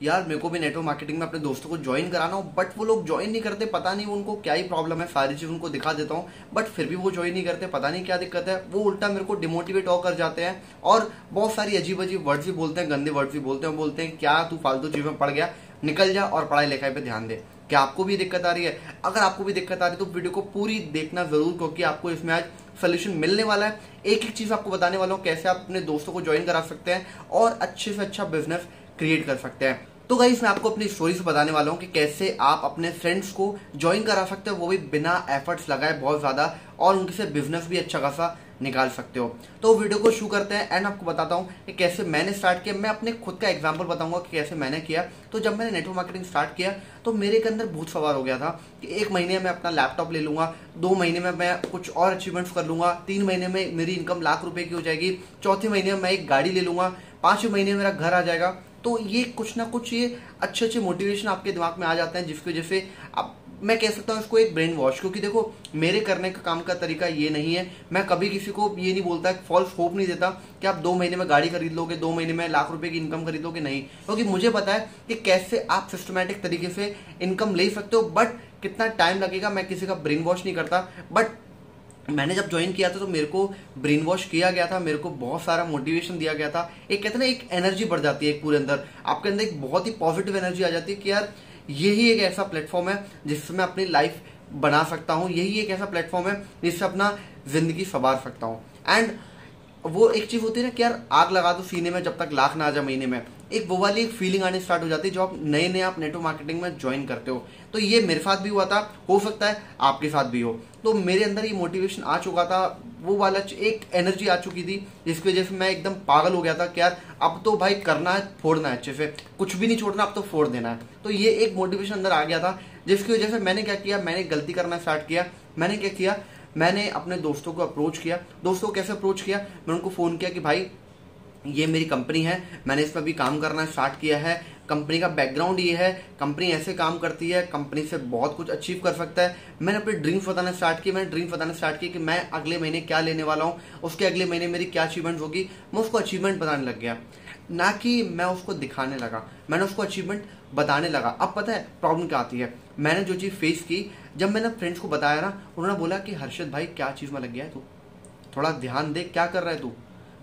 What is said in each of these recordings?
यार, मेरे को भी नेटवर्क मार्केटिंग में अपने दोस्तों को ज्वाइन कराना हो बट वो लोग ज्वाइन नहीं करते, पता नहीं उनको क्या ही प्रॉब्लम है, सारी चीज़ उनको दिखा देता हूँ बट फिर भी वो ज्वाइन नहीं करते, पता नहीं क्या दिक्कत है। वो उल्टा मेरे को डिमोटिवेट और कर जाते हैं, और बहुत सारी अजीब अजीब वर्ड्स भी बोलते हैं, गंदे वर्ड्स भी बोलते हैं बोलते हैं, क्या तू फालतू चीज़ में पड़ गया? निकल जा और पढ़ाई लिखाई पर ध्यान दे। क्या आपको भी दिक्कत आ रही है? अगर आपको भी दिक्कत आ रही है तो वीडियो को पूरी देखना ज़रूर, क्योंकि आपको इसमें आज सोल्यूशन मिलने वाला है। एक एक चीज़ आपको बताने वाला हूँ, कैसे आप अपने दोस्तों को ज्वाइन करा सकते हैं, और अच्छे से अच्छा बिज़नेस क्रिएट कर सकते हैं। तो गाइस मैं आपको अपनी स्टोरी से बताने वाला हूँ कि कैसे आप अपने फ्रेंड्स को ज्वाइन करा सकते हो। वो भी बिना एफर्ट्स लगाए बहुत ज़्यादा और उनके से बिज़नेस भी अच्छा खासा निकाल सकते हो। तो वीडियो को शुरू करते हैं एंड आपको बताता हूँ कि कैसे मैंने स्टार्ट किया। मैं अपने खुद का एग्ज़ाम्पल बताऊँगा कि कैसे मैंने किया। तो जब मैंने नेटवर्क मार्केटिंग स्टार्ट किया तो मेरे के अंदर भूत सवार हो गया था कि एक महीने में अपना लैपटॉप ले लूँगा, दो महीने में मैं कुछ और अचीवमेंट्स कर लूँगा, तीन महीने में मेरी इनकम लाख रुपए की हो जाएगी, चौथे महीने में मैं एक गाड़ी ले लूँगा, पाँचवें महीने में मेरा घर आ जाएगा। तो ये कुछ ना कुछ ये अच्छे अच्छे मोटिवेशन आपके दिमाग में आ जाते हैं, जिसकी वजह से आप, मैं कह सकता हूँ इसको एक ब्रेन वॉश क्योंकि देखो, मेरे करने का काम का तरीका ये नहीं है। मैं कभी किसी को ये नहीं बोलता फॉल्स होप नहीं देता कि आप दो महीने में गाड़ी खरीद लोगे, दो महीने में लाख रुपए की इनकम खरीद लोगे, नहीं। क्योंकि तो मुझे पता है कि कैसे आप सिस्टमेटिक तरीके से इनकम ले सकते हो बट कितना टाइम लगेगा, मैं किसी का ब्रेन वॉश नहीं करता। बट मैंने जब ज्वाइन किया था तो मेरे को ब्रेन वॉश किया गया था, मेरे को बहुत सारा मोटिवेशन दिया गया था। एक कहते ना, एक एनर्जी बढ़ जाती है एक पूरे अंदर। आपके अंदर एक बहुत ही पॉजिटिव एनर्जी आ जाती है कि यार, यही एक ऐसा प्लेटफॉर्म है जिससे मैं अपनी लाइफ बना सकता हूँ, यही एक ऐसा प्लेटफॉर्म है जिससे अपना ज़िंदगी संवार सकता हूँ। एंड वो एक चीज़ होती है ना कि यार, आग लगा दो सीने में जब तक लाख ना आ जाए महीने में। एक वो वाली एक फीलिंग आनी स्टार्ट हो जाती है जो आप नए नए आप नेटवर्क मार्केटिंग में ज्वाइन करते हो। तो ये मेरे साथ भी हुआ था, हो सकता है आपके साथ भी हो। तो मेरे अंदर ये मोटिवेशन आ चुका था, वो वाला एक एनर्जी आ चुकी थी, जिसकी वजह से मैं एकदम पागल हो गया था कि यार, अब तो भाई करना है, फोड़ना है अच्छे से। कुछ भी नहीं छोड़ना, अब तो फोड़ देना है। तो ये एक मोटिवेशन अंदर आ गया था, जिसकी वजह से मैंने क्या किया, मैंने गलती करना स्टार्ट किया। मैंने क्या किया, मैंने अपने दोस्तों को अप्रोच किया। दोस्तों को कैसे अप्रोच किया? मैंने उनको फ़ोन किया कि भाई ये मेरी कंपनी है, मैंने इस पर भी काम करना स्टार्ट किया है। कंपनी का बैकग्राउंड ये है, कंपनी ऐसे काम करती है, कंपनी से बहुत कुछ अचीव कर सकता है। मैंने अपने ड्रीम्स बताना स्टार्ट किया मैंने ड्रीम्स बताना स्टार्ट किया कि मैं अगले महीने क्या लेने वाला हूँ, उसके अगले महीने मेरी क्या अचीवमेंट होगी। मैं उसको अचीवमेंट बताने लग गया। ना कि मैं उसको दिखाने लगा, मैंने उसको अचीवमेंट बताने लगा। अब पता है प्रॉब्लम क्या आती है? मैंने जो चीज़ फेस की, जब मैंने फ्रेंड्स को बताया ना, उन्होंने बोला कि हर्षद भाई, क्या चीज़ में लग गया है तू? थोड़ा ध्यान दे, क्या कर रहा है तू?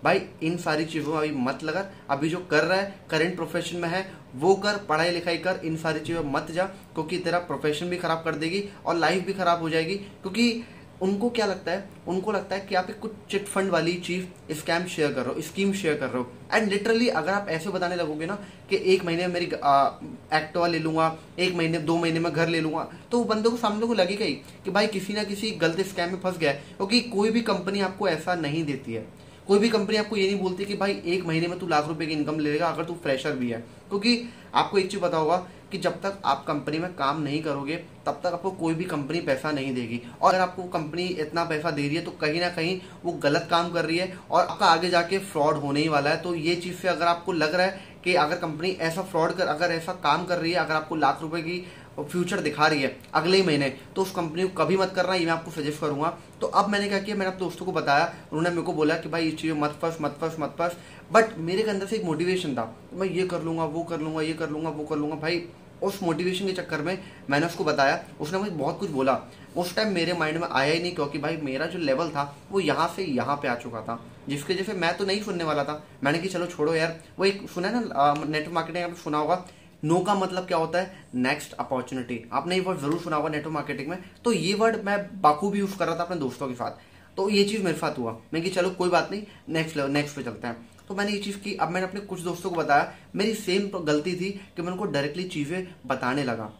भाई, इन सारी चीज़ों में अभी मत लगा। अभी जो कर रहा है करेंट प्रोफेशन में है, वो कर, पढ़ाई लिखाई कर, इन सारी चीज़ों में मत जा, क्योंकि तेरा प्रोफेशन भी खराब कर देगी और लाइफ भी खराब हो जाएगी। क्योंकि उनको क्या लगता है? उनको लगता है कि आप एक कुछ चिट फंड वाली चीज़ स्कैम शेयर कर रहे हो स्कीम शेयर कर रहे हो। एंड लिटरली अगर आप ऐसे बताने लगोगे ना कि एक महीने में मेरी एक्टवा ले लूँगा, एक महीने, दो महीने में घर ले लूँगा तो बंदों को सामने को लगेगा ही कि भाई, किसी ना किसी गलत स्कैम में फंस गया है। क्योंकि कोई भी कंपनी आपको ऐसा नहीं देती है। कोई भी कंपनी आपको ये नहीं बोलती कि भाई, एक महीने में तू लाख रुपए की इनकम लेगा अगर तू फ्रेशर भी है। क्योंकि आपको एक चीज़ पता होगा कि जब तक आप कंपनी में काम नहीं करोगे, तब तक आपको कोई भी कंपनी पैसा नहीं देगी। और अगर आपको कंपनी इतना पैसा दे रही है तो कहीं ना कहीं वो गलत काम कर रही है और आपका आगे जाके फ्रॉड होने ही वाला है। तो ये चीज़ से अगर आपको लग रहा है कि अगर कंपनी ऐसा फ्रॉड कर, अगर ऐसा काम कर रही है, अगर आपको लाख रुपए की फ्यूचर दिखा रही है, अगले ही महीने। तो उस कंपनी को कभी मत करना, ये मैं आपको सजेस्ट करूँगा। तो अब मैंने क्या किया, मैंने अपने दोस्तों को बताया, उन्होंने मेरे को बोला कि भाई, ये चीज़ें मत फंस मत फंस मत फंस। बट मेरे के अंदर से एक मोटिवेशन था। मैं ये कर लूँगा, वो कर लूँगा, ये कर लूँगा, वो कर लूँगा। भाई, उस मोटिवेशन के चक्कर में मैंने उसको बताया, उसने मुझे बहुत कुछ बोला। उस टाइम मेरे माइंड में आया ही नहीं, क्योंकि भाई, मेरा जो लेवल था, वो यहाँ से यहाँ पे आ चुका था। जिसकी वजह से मैं तो नहीं सुनने वाला था। मैंने कि चलो छोड़ो यार। वो एक सुना है ना नेटवर्क मार्केटिंग आपने सुना होगा? नो का मतलब क्या होता है? नेक्स्ट अपॉर्चुनिटी आपने ये वर्ड ज़रूर सुना होगा नेटवर्क मार्केटिंग में। तो ये वर्ड मैं बाखूबी यूज़ कर रहा था अपने दोस्तों के साथ। तो ये चीज़ मेरे साथ हुआ। मैं कि चलो, कोई बात नहीं नेक्स्ट लेवल नेक्स्ट पे चलते हैं। तो मैंने ये चीज़ की, अब मैंने अपने कुछ दोस्तों को बताया। मेरी सेम गलती थी कि मैं उनको डायरेक्टली चीज़ें बताने लगा।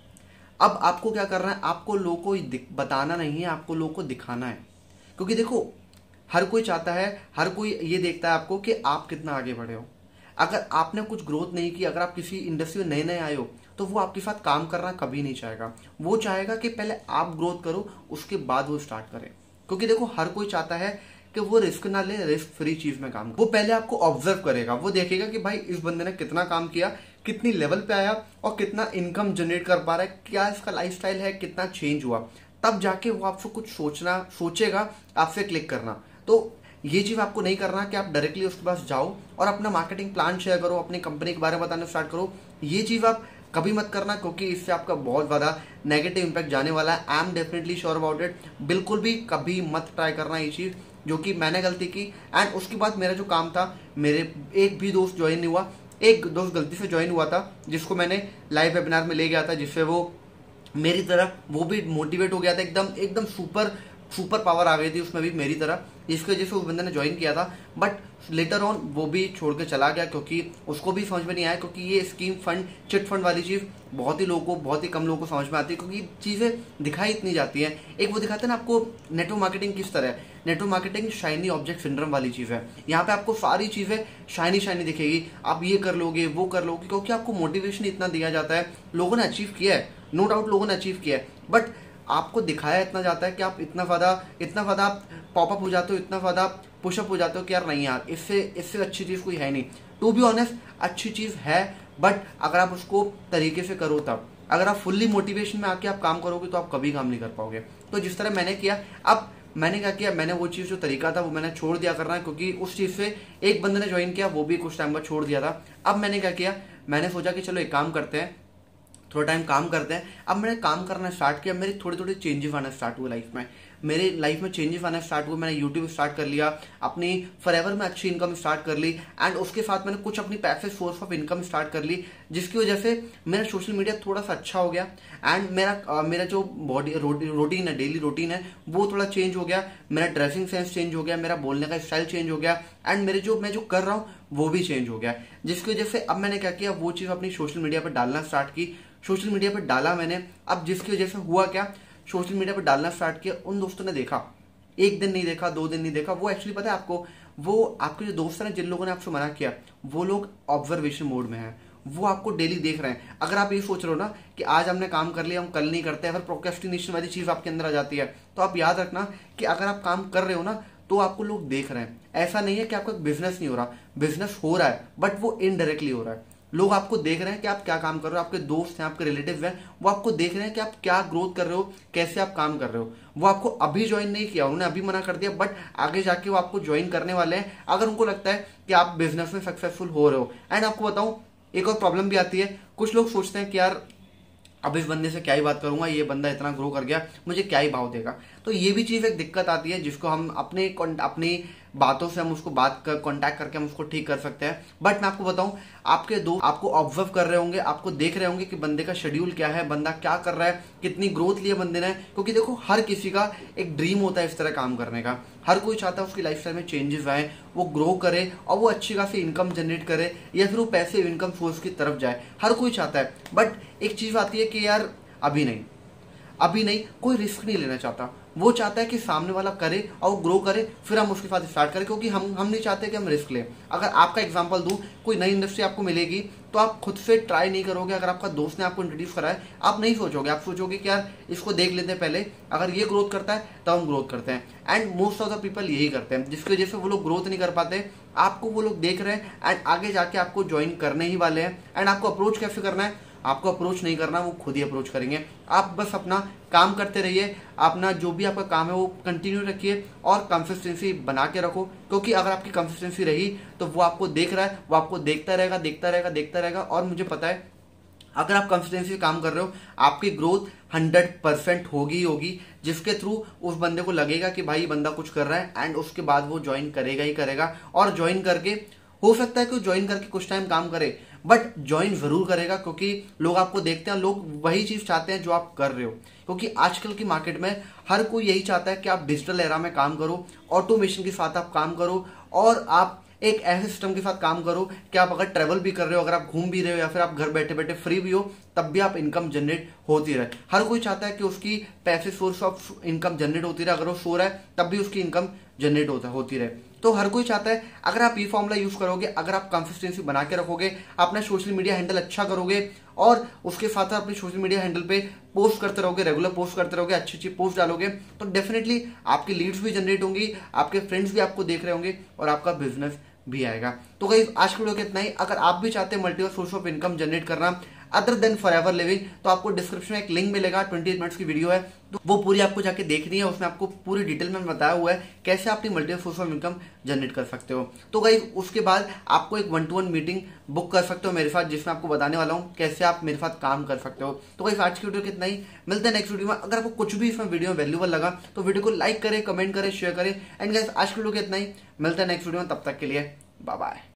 अब आपको क्या करना है? आपको लोगों को बताना नहीं है, आपको लोगों को दिखाना है। क्योंकि देखो, हर कोई चाहता है, हर कोई ये देखता है आपको कि आप कितना आगे बढ़े हो। अगर आपने कुछ ग्रोथ नहीं की, अगर आप किसी इंडस्ट्री में नए नए आए हो तो वो आपके साथ काम करना कभी नहीं चाहेगा। वो चाहेगा कि पहले आप ग्रोथ करो, उसके बाद वो स्टार्ट करें। क्योंकि देखो, हर कोई चाहता है कि वो रिस्क ना ले रिस्क फ्री चीज़ में काम वो पहले आपको ऑब्ज़र्व करेगा। वो देखेगा कि भाई, इस बंदे ने कितना काम किया, कितनी लेवल पे आया और कितना इनकम जनरेट कर पा रहा है, क्या इसका लाइफ है, कितना चेंज हुआ। तब जाके वो आपसे कुछ सोचना, सोचेगा, आपसे क्लिक करना। तो ये चीज़ आपको नहीं करना कि आप डायरेक्टली उसके पास जाओ और अपना मार्केटिंग प्लान शेयर करो, अपनी कंपनी के बारे में बताना स्टार्ट करो। ये चीज़ आप कभी मत करना क्योंकि इससे आपका बहुत ज़्यादा नेगेटिव इम्पैक्ट जाने वाला है। I am definitely sure about it बिल्कुल भी कभी मत ट्राई करना ये चीज़ जो कि मैंने गलती की। एंड उसके बाद मेरा जो काम था, मेरे एक भी दोस्त ज्वाइन नहीं हुआ। एक दोस्त गलती से ज्वाइन हुआ था, जिसको मैंने लाइव वेबिनार में ले गया था, जिससे वो मेरी तरह, वो भी मोटिवेट हो गया था। एकदम एकदम सुपर सुपर पावर आ गई थी उसमें भी मेरी तरह। जिसकी वजह से उस बंदे ने ज्वाइन किया था बट लेटर ऑन वो भी छोड़ के चला गया क्योंकि उसको भी समझ में नहीं आया क्योंकि ये स्कीम फंड चिट फंड वाली चीज़ बहुत ही लोगों को, बहुत ही कम लोगों को समझ में आती है क्योंकि चीज़ें दिखाई इतनी जाती है। एक वो दिखाते हैं ना आपको नेटवर्क मार्केटिंग किस तरह है। Network marketing shiny object syndrome वाली चीज़ है। यहाँ पे आपको सारी चीज़ें शाइनी शाइनी दिखेगी। आप ये कर लोगे, वो कर लोगे, क्योंकि आपको मोटिवेशन इतना दिया जाता है। लोगों ने अचीव किया है। नो डाउट लोगों ने अचीव किया है। बट आपको दिखाया इतना जाता है कि आप इतना ज़्यादा इतना ज़्यादा आप पॉपअप हो जाते हो, इतना ज़्यादा पुशअप हो जाते हो कि यार नहीं यार, इससे इससे अच्छी चीज़ कोई है नहीं। टू बी ऑनेस्ट अच्छी चीज़ है बट अगर आप उसको तरीके से करो तब। अगर आप फुल्ली मोटिवेशन में आके आप काम करोगे तो आप कभी काम नहीं कर पाओगे। तो जिस तरह मैंने किया, अब मैंने क्या किया, मैंने वो चीज़ जो तरीका था वो मैंने छोड़ दिया करना, क्योंकि उस चीज़ से एक बंदे ने ज्वाइन किया, वो भी कुछ टाइम बाद छोड़ दिया था। अब मैंने क्या किया, मैंने सोचा कि चलो एक काम करते हैं थोड़ा टाइम काम करते हैं। अब मैंने काम करना स्टार्ट किया मेरी थोड़ी थोड़ी चेंजेस आना स्टार्ट हुए लाइफ में। मेरे लाइफ में चेंजेस आना स्टार्ट हुए मैंने यूट्यूब स्टार्ट कर लिया अपनी फॉर में अच्छी इनकम स्टार्ट कर ली एंड उसके साथ मैंने कुछ अपनी पैसे सोर्स ऑफ़ इनकम स्टार्ट कर ली जिसकी वजह से मेरा सोशल मीडिया थोड़ा सा अच्छा हो गया एंड मेरा आ, मेरा जो बॉडी रूटीन है डेली रूटीन है वो थोड़ा चेंज हो गया मेरा ड्रेसिंग सेंस चेंज हो गया मेरा बोलने का स्टाइल चेंज हो गया एंड मेरे जो मैं जो कर रहा हूँ वो भी चेंज हो गया। जिसकी वजह से अब मैंने क्या किया वो चीज़ अपनी सोशल मीडिया पर डालना स्टार्ट की सोशल मीडिया पर डाला मैंने। अब जिसकी वजह से हुआ क्या? सोशल मीडिया पर डालना स्टार्ट किया, उन दोस्तों ने देखा। एक दिन नहीं देखा, दो दिन नहीं देखा। वो एक्चुअली पता है आपको, वो आपके जो दोस्त हैं जिन लोगों ने आपसे मना किया, वो लोग ऑब्जर्वेशन मोड में है। वो आपको डेली देख रहे हैं। अगर आप ये सोच रहे हो ना कि आज हमने काम कर लिया, हम कल नहीं करते अगर प्रोकेस्टिनेशन वाली चीज़ आपके अंदर आ जाती है तो आप याद रखना कि अगर आप काम कर रहे हो ना तो आपको लोग देख रहे हैं। ऐसा नहीं है कि आपका बिज़नेस नहीं हो रहा। बिज़नेस हो रहा है बट वो इनडायरेक्टली हो रहा है। लोग आपको देख रहे हैं कि आप क्या काम कर रहे हो, आपके दोस्त हैं, आपके रिलेटिव हैं, वो आपको देख रहे हैं कि आप क्या ग्रोथ कर रहे हो, कैसे आप काम कर रहे हो। वो आपको अभी ज्वाइन नहीं किया, उन्होंने अभी मना कर दिया बट आगे जाके वो आपको ज्वाइन करने वाले हैं। अगर उनको लगता है कि आप बिज़नेस में सक्सेसफुल हो रहे हो। एंड आपको बताऊँ, एक और प्रॉब्लम भी आती है। कुछ लोग सोचते हैं कि यार अब इस बंदे से क्या ही बात करूँगा, ये बंदा इतना ग्रो कर गया, मुझे क्या ही भाव देगा। तो ये भी चीज़ एक दिक्कत आती है, जिसको हम अपने अपनी बातों से हम उसको बात कर कॉन्टैक्ट करके हम उसको ठीक कर सकते हैं। बट मैं आपको बताऊँ, आपके दो आपको ऑब्ज़र्व कर रहे होंगे, आपको देख रहे होंगे कि बंदे का शेड्यूल क्या है, बंदा क्या कर रहा है, कितनी ग्रोथ लिया बंदे ने। क्योंकि देखो, हर किसी का एक ड्रीम होता है इस तरह काम करने का। हर कोई चाहता है उसकी लाइफ में चेंजेस आए, वो ग्रो करे और वो अच्छी खासी इनकम जनरेट करे, या फिर वो पैसे इनकम सोर्स की तरफ़ जाए। हर कोई चाहता है। बट एक चीज़ आती है कि यार, अभी नहीं। अभी नहीं, कोई रिस्क नहीं लेना चाहता। वो चाहता है कि सामने वाला करे और वो ग्रो करे, फिर हम उसके साथ स्टार्ट करें, क्योंकि हम हम नहीं चाहते कि हम रिस्क लें। अगर आपका एग्ज़ाम्पल दूँ, कोई नई इंडस्ट्री आपको मिलेगी तो आप खुद से ट्राई नहीं करोगे, अगर आपका दोस्त ने आपको इंट्रोड्यूस करा है, आप नहीं सोचोगे। आप सोचोगे कि यार, इसको देख लेते हैं पहले, अगर ये ग्रोथ करता है, तब हम ग्रोथ करते हैं। And most of the people यही करते हैं, जिसकी वजह से वो लोग ग्रोथ नहीं कर पाते। आपको वो लोग देख रहे हैं एंड आगे जाके आपको ज्वाइन करने ही वाले हैं एंड आपको अप्रोच कैसे करना है आपको अप्रोच नहीं करना, वो खुद ही अप्रोच करेंगे। आप बस अपना काम करते रहिए, अपना जो भी आपका काम है वो कंटिन्यू रखिए और कंसिस्टेंसी बना के रखो। क्योंकि अगर आपकी कंसिस्टेंसी रही तो वो आपको देख रहा है, वो आपको देखता रहेगा देखता रहेगा देखता रहेगा और मुझे पता है, अगर आप कंसिस्टेंसी काम कर रहे हो, आपकी ग्रोथ हंड्रेड परसेंट होगी होगी, जिसके थ्रू उस बंदे को लगेगा कि भाई बंदा कुछ कर रहा है एंड उसके बाद वो ज्वाइन करेगा ही करेगा। और ज्वाइन करके, हो सकता है कि ज्वाइन करके कुछ टाइम काम करे बट ज्वाइन ज़रूर करेगा, क्योंकि लोग आपको देखते हैं, लोग वही चीज़ चाहते हैं जो आप कर रहे हो। क्योंकि आजकल की मार्केट में हर कोई यही चाहता है कि आप डिजिटल एरा में काम करो ऑटोमेशन के साथ आप काम करो, और आप एक ऐसे सिस्टम के साथ काम करो कि आप अगर ट्रेवल भी कर रहे हो, अगर आप घूम भी रहे हो, या फिर आप घर बैठे बैठे फ्री भी हो, तब भी आप इनकम जनरेट होती रहे। हर कोई चाहता है कि उसकी पैसे सोर्स ऑफ़ इनकम जनरेट होती रहे। अगर वो सो रहा है, तब भी उसकी इनकम जनरेट होता, होती रहे। तो हर कोई चाहता है, अगर आप ये फॉर्मूला यूज़ करोगे, अगर आप कंसिस्टेंसी बना के रखोगे, अपना सोशल मीडिया हैंडल अच्छा करोगे, और उसके साथ साथ अपने सोशल मीडिया हैंडल पे पोस्ट करते रहोगे रेगुलर पोस्ट करते रहोगे, अच्छी अच्छी पोस्ट डालोगे तो डेफिनेटली आपकी लीड्स भी जनरेट होंगी, आपके फ्रेंड्स भी आपको देख रहे होंगे, और आपका बिज़नेस भी आएगा। तो कहीं आज के वीडियो के इतना ही। अगर आप भी चाहते हैं multiple source of income generate करना other than Forever Living तो आपको डिस्क्रिप्शन में एक लिंक मिलेगा ट्वेंटी मिनट्स की वीडियो है तो वो पूरी आपको जाके देखनी है, उसमें आपको पूरी डिटेल में बताया हुआ है, कैसे आप अपनी multiple source of income generate कर सकते हो। तो गाइज़ उसके बाद आपको एक one to one meeting book कर सकते हो मेरे साथ, जिसमें आपको बताने वाला हूँ कैसे आप मेरे साथ काम कर सकते हो। तो गाइज़ आज की वीडियो कितना ही, मिलते हैं नेक्स्ट वीडियो में। अगर आपको कुछ भी इसमें वीडियो वैल्यूबल लगा तो वीडियो को लाइक करें कमेंट करें शेयर करें। एंड गाइज़ आज की वीडियो कितना ही, मिलते हैं नेक्स्ट वीडियो में, तब तक के लिए बाय बाय